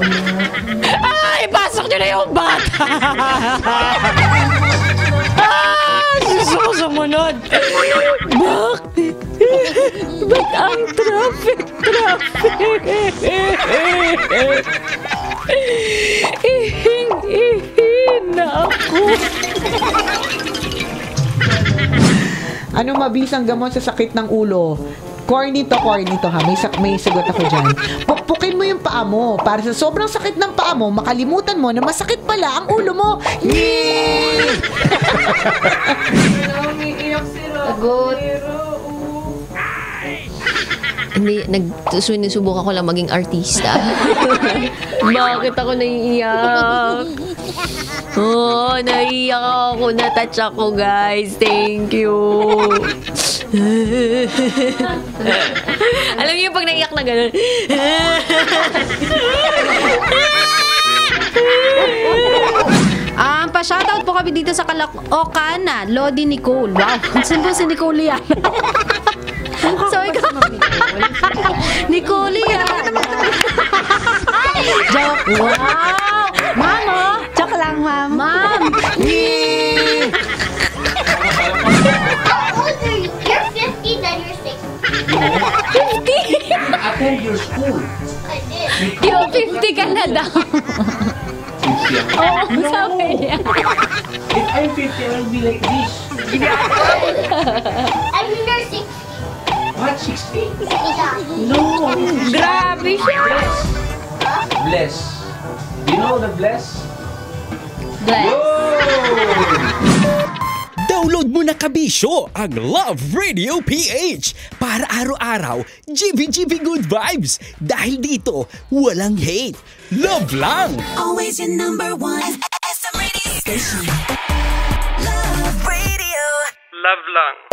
ah, ipasok nyo na yung bata! ah, gusto ko sumunod. Bakit? Ba't ang traffic, traffic? Ihing-ihin na ako. Anong mabisang gamot sa sakit ng ulo? Corny to, corny to ha. May, sak may sagot ako dyan. Pukpukin mo yung paa mo. Para sa sobrang sakit ng paa mo, makalimutan mo na masakit pala ang ulo mo. Yee! Sagot. Hindi, nag, sinusubukan ko lang maging artista. Bakit ako naiiyak? Oh, naiiyak ako. Natouch ako, guys. Thank you. Alam niyo pag naiyak na gano'n. Um, pa-shoutout po kami dito sa Caloocan na Lodi Nicole. Wow, saan po si Nicole yan? Wow. Ma'am, oh. Joke lang, ma'am. Ma'am. You? You're 50, then you're 60. Attend your school. I did. Yung 50 ka na daw. Oo, sabi niya. If I'm 50, I'll be like this. I mean, you're 60. What, 60? Yeah. No. Grabe siya. Bless. Do you know the bless? Bless. Download mo na kabisyo ang Love Radio PH para araw-araw GB-GB good vibes dahil dito walang hate. Love lang! Always your number one. SM radio station. Love radio. Love lang.